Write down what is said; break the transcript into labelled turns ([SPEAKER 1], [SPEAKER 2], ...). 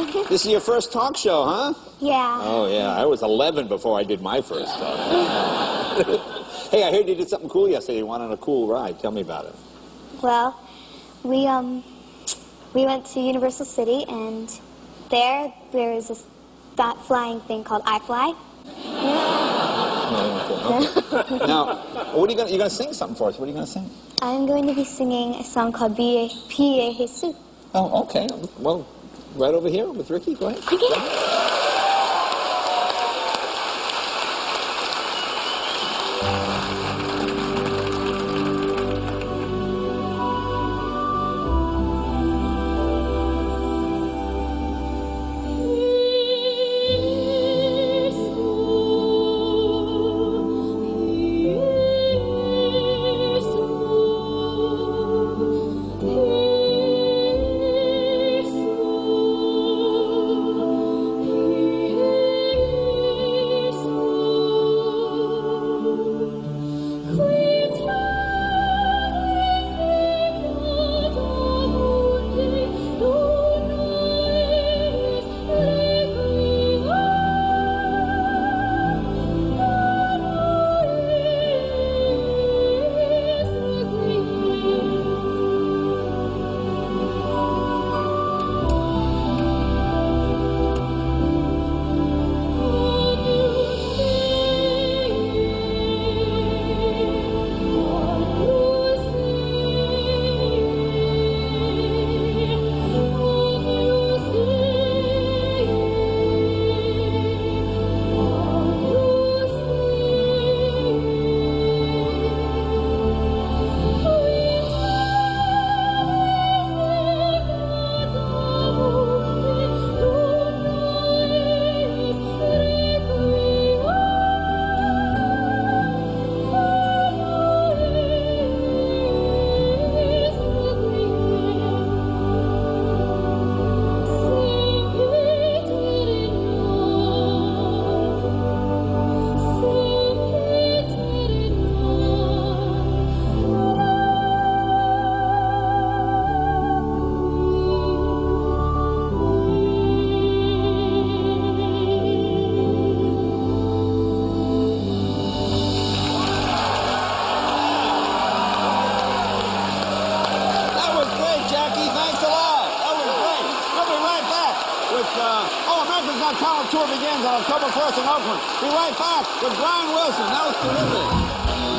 [SPEAKER 1] This is your first talk show, huh?
[SPEAKER 2] Yeah.
[SPEAKER 1] Oh, yeah. I was 11 before I did my first talk. hey, I heard you did something cool yesterday. You went on a cool ride. Tell me about it.
[SPEAKER 2] Well, we um we went to Universal City and there there was this that flying thing called iFly. Yeah.
[SPEAKER 1] Now, what are you gonna? You gonna sing something for us? What are you gonna sing?
[SPEAKER 2] I'm going to be singing a song called P.A. P.A. Jesus.
[SPEAKER 1] Oh, okay. Well, right over here with Ricky. Go ahead.
[SPEAKER 2] Okay.
[SPEAKER 1] Got Talent tour begins on October 1st in Oakland. Be right back with Brian Wilson. That was terrific.